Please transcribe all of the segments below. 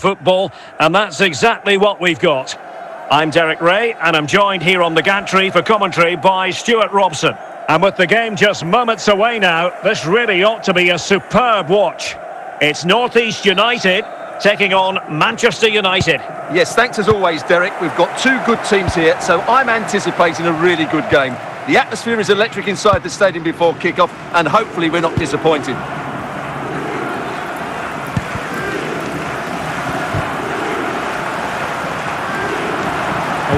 football, and that's exactly what we've got. I'm Derek Ray, and I'm joined here on the gantry for commentary by Stuart Robson. And with the game just moments away now, this really ought to be a superb watch. It's North East United taking on Manchester United. Yes, thanks as always, Derek. We've got two good teams here, so I'm anticipating a really good game. The atmosphere is electric inside the stadium before kick-off, and hopefully we're not disappointed.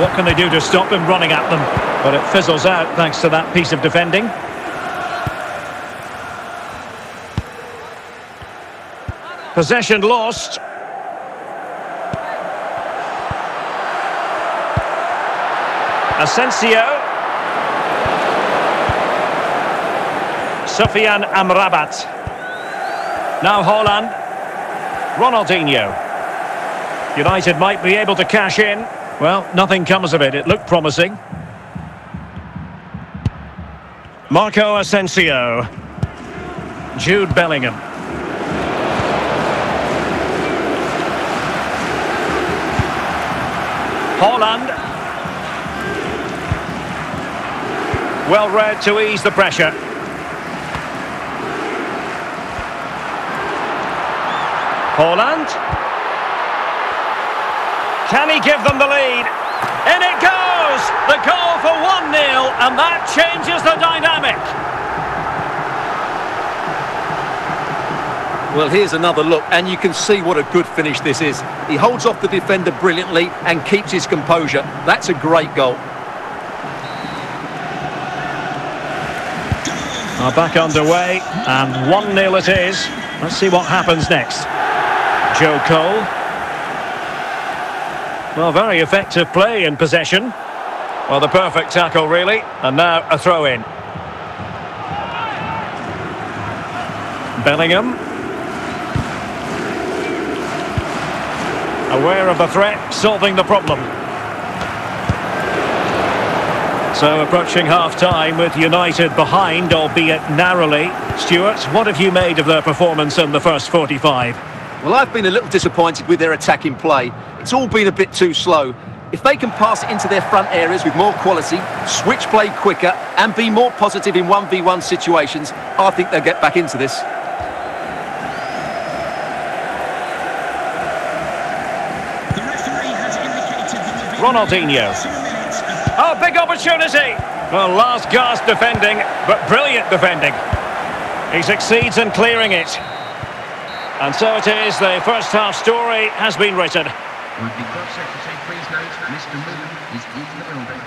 What can they do to stop him running at them? But it fizzles out thanks to that piece of defending. Possession lost. Asensio. Sofyan Amrabat. Now Haaland. Ronaldinho. United might be able to cash in. Well, nothing comes of it. It looked promising. Marco Asensio. Jude Bellingham. Haaland. Well read to ease the pressure. Haaland. Can he give them the lead? In it goes! The goal for 1-0 and that changes the dynamic. Well, here's another look, and you can see what a good finish this is. He holds off the defender brilliantly and keeps his composure. That's a great goal. Are back underway, and 1-0 it is. Let's see what happens next. Joe Cole. Well, very effective play in possession. Well, the perfect tackle, really. And now a throw-in. Bellingham. Aware of the threat, solving the problem. So approaching half-time with United behind, albeit narrowly. Stuart, what have you made of their performance in the first 45? Well, I've been a little disappointed with their attacking play. It's all been a bit too slow. If they can pass it into their front areas with more quality, switch play quicker, and be more positive in 1v1 situations, I think they'll get back into this. Ronaldinho. Oh, big opportunity. Well, last gasp defending, but brilliant defending. He succeeds in clearing it. And so it is, the first half story has been written. Would the club secretary please note Mr. Moon is in the building.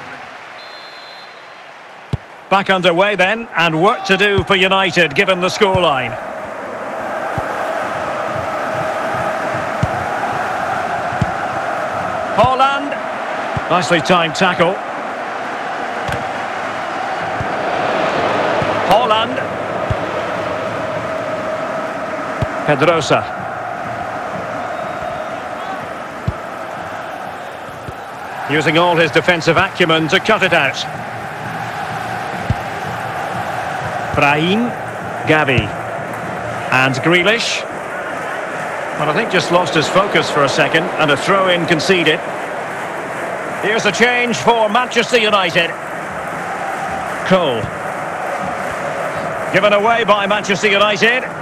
Back underway then, and work to do for United given the scoreline. Haaland. Nicely timed tackle. Pedrosa. Using all his defensive acumen to cut it out. Brahim, Gavi, and Grealish. Well, I think just lost his focus for a second, and a throw-in conceded. Here's a change for Manchester United. Cole. Given away by Manchester United.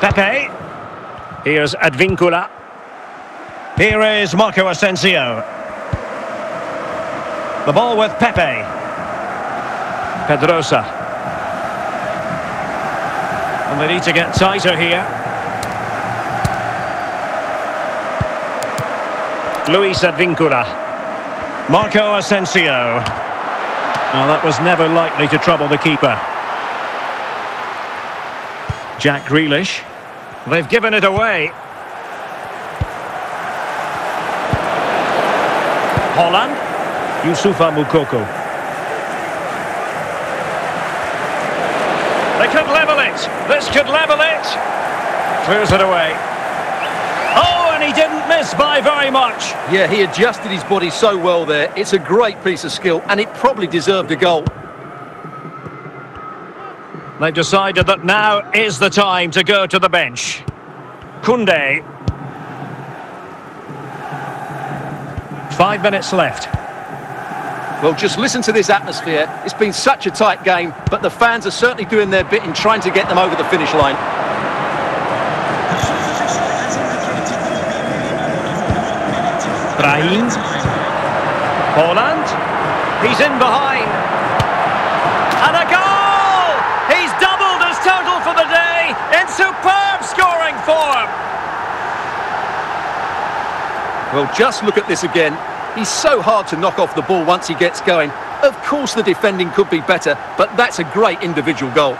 Pepe. Here's Advincula. Here is Marco Asensio. The ball with Pepe. Pedrosa. And they need to get tighter here. Luis Advincula. Marco Asensio. Now that was never likely to trouble the keeper. Jack Grealish. They've given it away. Haaland. Youssoufa Moukoko. They could level it. This could level it. Clears it away. Oh, and he didn't miss by very much. Yeah, he adjusted his body so well there. It's a great piece of skill, and it probably deserved a goal. They've decided that now is the time to go to the bench. Koundé. Five minutes left. Well, just listen to this atmosphere. It's been such a tight game, but the fans are certainly doing their bit in trying to get them over the finish line. Brahim. Haaland. He's in behind. And a goal! He's doubled his total for the day in superb scoring form. Well, just look at this again. He's so hard to knock off the ball once he gets going. Of course the defending could be better, but that's a great individual goal.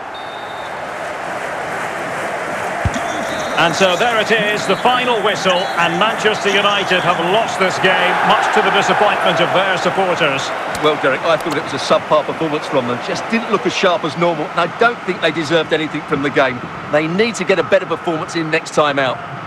And so there it is, the final whistle, and Manchester United have lost this game, much to the disappointment of their supporters. Well, Derek, I thought it was a subpar performance from them. Just didn't look as sharp as normal, and I don't think they deserved anything from the game. They need to get a better performance in next time out.